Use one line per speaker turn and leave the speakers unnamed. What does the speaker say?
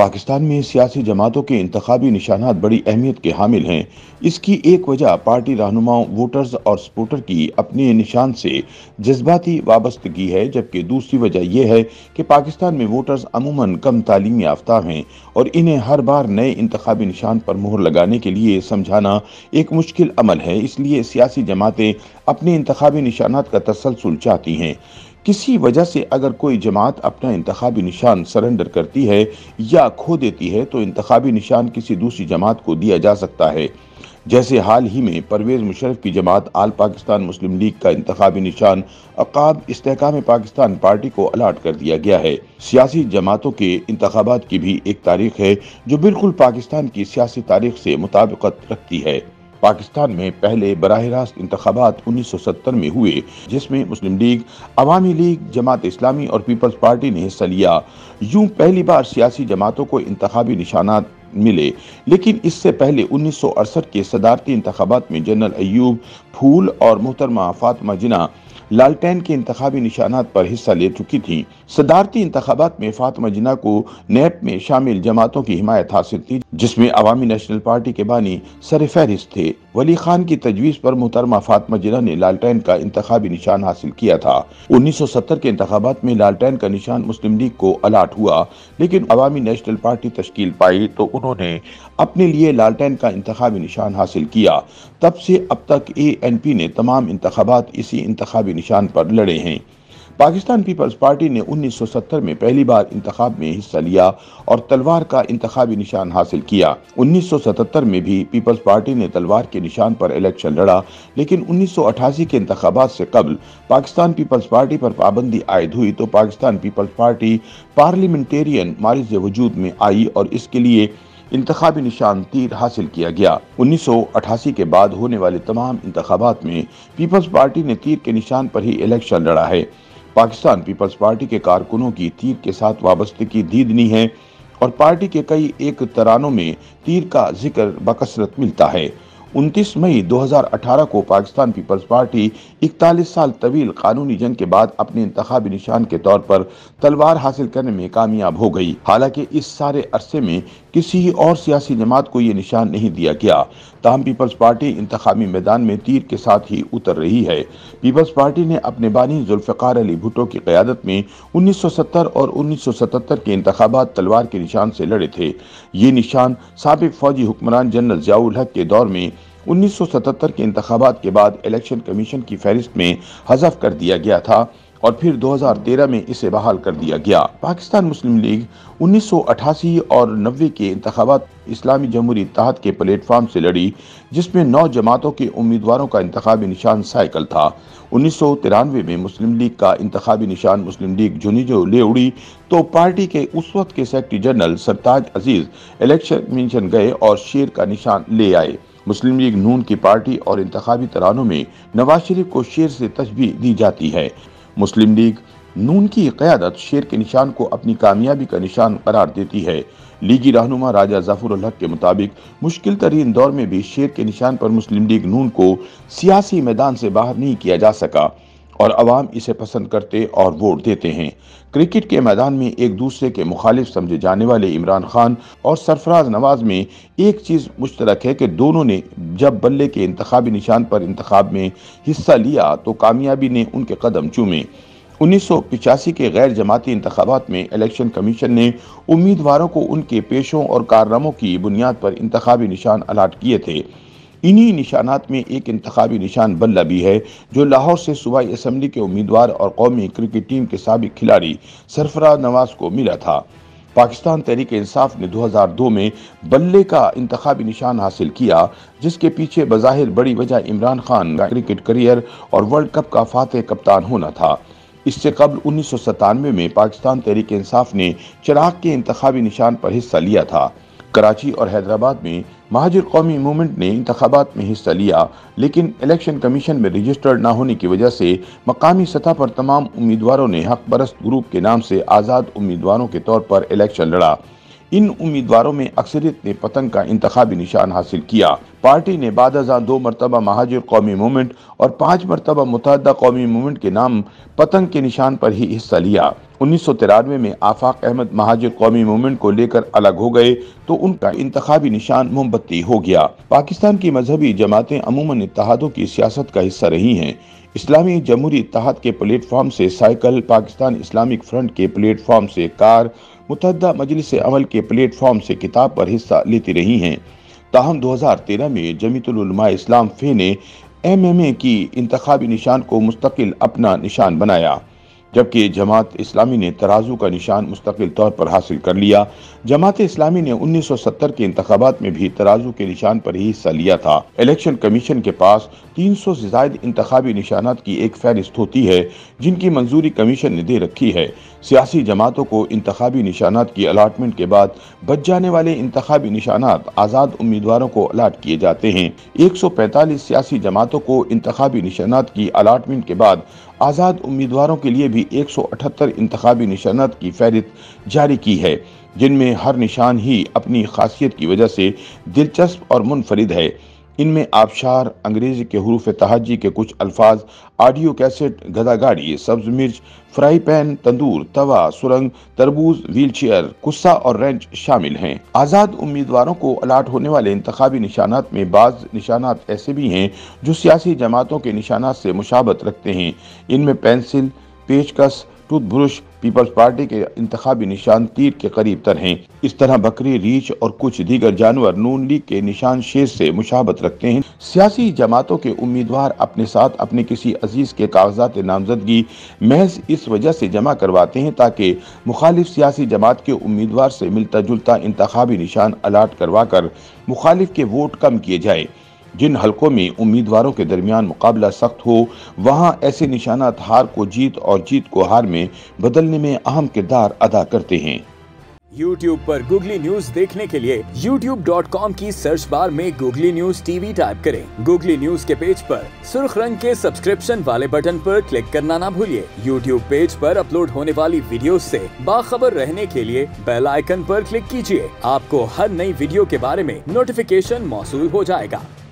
पाकिस्तान में सियासी जमातों के इंतबी निशानात बड़ी अहमियत के हामिल हैं। इसकी एक वजह पार्टी रहनुमाओं, वोटर्स और सपोर्टर की अपने निशान से जज्बाती वाबस्तगी है, जबकि दूसरी वजह यह है कि पाकिस्तान में वोटर्स अमूमन कम तालीम याफ्ता हैं और इन्हें हर बार नए इंतबी निशान पर मोहर लगाने के लिए समझाना एक मुश्किल अमल है, इसलिए सियासी जमातें अपने इंतबी निशानात का तसलसल चाहती हैं। किसी वजह से अगर कोई जमात अपना इंतबी निशान सरेंडर करती है या खो देती है तो इंतबी निशान किसी दूसरी जमात को दिया जा सकता है। जैसे हाल ही में परवेज मुशरफ की जमात आल पाकिस्तान मुस्लिम लीग का इंतबी निशान अकाब इस्तेकाम पाकिस्तान पार्टी को अलाट कर दिया गया है। सियासी जमातों के इंतबात की भी एक तारीख है, जो बिल्कुल पाकिस्तान की सियासी तारीख से मुताबिकत रखती है। पाकिस्तान में पहले बरह रास्त इंतबात उन्नीस सौ सत्तर में हुए, जिसमें मुस्लिम लीग, अवामी लीग, जमात इस्लामी और पीपल्स पार्टी ने हिस्सा लिया। यूँ पहली बार सियासी जमातों को इंतबी निशाना मिले, लेकिन इससे पहले उन्नीस सौ अड़सठ के सदारती इंतबात में जनरल अयूब फूल और मोहतरमा फातमा जिना लालटेन के इंतबी निशाना पर हिस्सा ले चुकी थी। सदारती इंतबात में फातमा जिना को नैप में शामिल जमातों की हिमायत हासिल थी, जिसमें अवामी नेशनल पार्टी के बानी सर फहरिस्त थे। वली खान की तजवीज़ पर मुहतरमा फातमा जिना ने लालटेन का इंतबी निशान हासिल किया था। उन्नीस सौ सत्तर के इंतबात में लालटेन का निशान मुस्लिम लीग को अलाट हुआ, लेकिन अवामी नेशनल पार्टी तश्कील पाई तो उन्होंने अपने लिए लालटेन का इंतबी निशान हासिल किया। तब से अब तक ए एन पी ने तमाम इंतबात इसी इंतबी निशान पर लड़े हैं। पाकिस्तान पीपल्स पार्टी ने 1970 में पहली बार इंतखाब में हिस्सा लिया और तलवार का इंतखाबी निशान हासिल किया। 1977 में भी पीपल्स पार्टी ने तलवार के निशान पर इलेक्शन लड़ा, लेकिन 1988 के इंतबात से कबल पाकिस्तान पीपल्स पार्टी पर पाबंदी आयद हुई तो पाकिस्तान पीपल्स पार्टी पार्लियामेंटेरियन मारिज वजूद में आई और इसके लिए इंतबी निशान तीर हासिल किया गया। उन्नीस सौ अठासी के बाद होने वाले तमाम इंतबात में पीपल्स पार्टी ने तीर के निशान पर ही इलेक्शन लड़ा है। पाकिस्तान पीपल्स पार्टी के कारकुनों की तीर के साथ वाबस्तगी दीदनी है और पार्टी के कई एक तरानों में तीर का ज़िक्र बकसरत मिलता है। 29 मई 2018 को पाकिस्तान पीपल्स पार्टी 41 साल तवील कानूनी जंग के बाद अपने इंतबी निशान के तौर पर तलवार हासिल करने में कामयाब हो गई। हालाँकि इस सारे अरसे में किसी और सियासी जमात को ये निशान नहीं दिया गया। ताहम पीपल्स पार्टी इंतबी मैदान में तीर के साथ ही उतर रही है। पीपल्स पार्टी ने अपने बानी जुल्फ़ार अली भुट्टो की क्यादत में 1970 और 1977 के इंतबात तलवार के निशान से लड़े थे। ये निशान सबक फौजी हुक्मरान जनरल जियाउल हक के दौर में 1977 के इंतबात के बाद इलेक्शन कमीशन की फहरिस्त में हजफ कर दिया गया था। और फिर 2013 में इसे बहाल कर दिया गया। पाकिस्तान मुस्लिम लीग 1988 और 90 के इंतबात इस्लामी जमहूरी तहत के प्लेटफॉर्म से लड़ी, जिसमें नौ जमातों के उम्मीदवारों का इंतबी निशान साइकिल था। उन्नीस सौ तिरानवे में मुस्लिम लीग का इंतबी निशान मुस्लिम लीग जुनीजो ले उड़ी तो पार्टी के उस वक्त के secretary general Sartaj Aziz election commission गए और शेर का निशान ले आए। मुस्लिम लीग नून की पार्टी और इंतबी तरानों में नवाज़ शरीफ को शेर से तशबी दी जाती है। मुस्लिम लीग नून की क्यादत शेर के निशान को अपनी कामयाबी का निशान करार देती है। लीगी रहनुमा राजा ज़फ़र हक के मुताबिक मुश्किल तरीन दौर में भी शेर के निशान पर मुस्लिम लीग नून को सियासी मैदान से बाहर नहीं किया जा सका। और अवाम इसे पसंद करते और वोट देते हैं। क्रिकेट के मैदान में एक दूसरे के मुखालिफ समझे जाने वाले इमरान खान और सरफराज नवाज़ में एक चीज़ मुश्तरक है कि दोनों ने जब बल्ले के इंतबी निशान पर इंतखब में हिस्सा लिया तो कामयाबी ने उनके कदम चूमे। उन्नीस सौ पिचासी के गैर जमाती इंतबात में इलेक्शन कमीशन ने उम्मीदवारों को उनके पेशों और कारनामों की बुनियाद पर इंतबी निशान अलाट किए थे। इन्हीं निशानात में एक इंतबी निशान बल्ला भी है, जो लाहौर से सूबाई असम्बली के उम्मीदवार और कौमी क्रिकेट टीम के सबक खिलाड़ी सरफराज नवाज़ को मिला था। पाकिस्तान तहरीक इंसाफ ने 2002 में बल्ले का इंतबी निशान हासिल किया, जिसके पीछे बज़ाहिर बड़ी वजह इमरान खान का क्रिकेट करियर और वर्ल्ड कप का फातह कप्तान होना था। इससे कबल उन्नीस सौ सत्तानवे में पाकिस्तान तहरीक इंसाफ ने चिराग के इंतबी निशान पर हिस्सा लिया था। कराची और हैदराबाद में महाजिर कौमी मूवमेंट ने इंतबात में हिस्सा लिया, लेकिन इलेक्शन कमीशन में रजिस्टर्ड न होने की वजह से मकामी सतह पर तमाम उम्मीदवारों ने हक परस्त ग्रुप के नाम से आज़ाद उम्मीदवारों के तौर पर इलेक्शन लड़ा। इन उम्मीदवारों में अक्सरियत ने पतंग का इंतबी निशान हासिल किया। पार्टी ने बाद दो मरतबा महाजिर कौमी मूवमेंट और पाँच मरतबा मुतहदा कौमी मूवमेंट के नाम पतंग के निशान पर ही हिस्सा लिया। उन्नीस सौ तिरानवे में आफाक अहमद महाजिर कौमी मूवमेंट को लेकर अलग हो गए तो उनका इंतबी निशान मोमबत्ती हो गया। पाकिस्तान की मजहबी जमातें अमूमन इतिहादों की सियासत का हिस्सा रही हैं। इस्लामी जमहूरी इतिहाद के प्लेटफॉर्म से साइकिल, पाकिस्तान इस्लामिक फ्रंट के प्लेटफॉर्म से कार मुतहदा मजलिस अमल के प्लेटफॉर्म से किताब पर हिस्सा लेती रही हैं। ताहम 2013 में जमीतलमा इस्लाम फे ने एम एम ए की इंतबी निशान को मुस्तकिल अपना निशान बनाया। जबकि जमात इस्लामी ने तराजू का निशान मुस्तकिल तौर पर हासिल कर लिया। जमात इस्लामी ने 1970 के इंतबात में भी तराजू के निशान पर ही हिस्सा लिया था। इलेक्शन कमीशन के पास 300 से जायद इंतबी निशानात की एक फहरिस्त होती है, जिनकी मंजूरी कमीशन ने दे रखी है। सियासी जमातों को इंतबी निशानात की अलाटमेंट के बाद बच जाने वाले इंतबी निशानात आज़ाद उम्मीदवारों को अलाट किए जाते हैं। एक सौ पैंतालीस सियासी जमातों को इंतबी निशानात की अलाटमेंट के बाद आज़ाद उम्मीदवारों के लिए भी एक सौ अठहत्तर इंतबी निशानात की फहरिस्त जारी की है, जिनमें हर निशान ही अपनी खासियत की वजह से दिलचस्प और मुनफरद है। इनमें आबशार अंग्रेज़ी के हरूफ तहाजी के कुछ अल्फाज, ऑडियो कैसेट गदा गाड़ी सब्ज मिर्च, फ्राई पैन, तंदूर, तवा, सुरंग, तरबूज व्हील चेयर कुस्सा और रेंच शामिल हैं। आज़ाद उम्मीदवारों को अलाट होने वाले इंतबी निशानात में बाज निशानात ऐसे भी हैं जो सियासी जमातों के निशानात से मुशाबत रखते हैं। इनमें पेंसिल, पेचकस, टूथब्रश पीपल्स पार्टी के इंतबी निशान तीर के करीब तर हैं। इस तरह बकरी, रीछ और कुछ दीगर जानवर नून लीग के निशान शेर से मुशाबत रखते हैं। सियासी जमातों के उम्मीदवार अपने साथ अपने किसी अज़ीज़ के कागजात नामजदगी, महज इस वजह से जमा करवाते हैं ताकि मुखालिफ सियासी जमात के उम्मीदवार से मिलता जुलता इंतबी निशान अलाट करवा कर मुखालिफ के वोट कम किए जाए। जिन हलकों में उम्मीदवारों के दरमियान मुकाबला सख्त हो, वहाँ ऐसे निशानात हार को जीत और जीत को हार में बदलने में अहम किरदार अदा करते हैं।
YouTube पर गूगली न्यूज़ देखने के लिए YouTube.com की सर्च बार में गूगली न्यूज़ टीवी टाइप करें। गूगली न्यूज़ के पेज पर सुर्ख रंग के सब्सक्रिप्शन वाले बटन पर क्लिक करना ना भूलिए। YouTube पेज पर अपलोड होने वाली वीडियो से बाखबर रहने के लिए बेल आइकन पर क्लिक कीजिए। आपको हर नई वीडियो के बारे में नोटिफिकेशन मौसू हो जाएगा।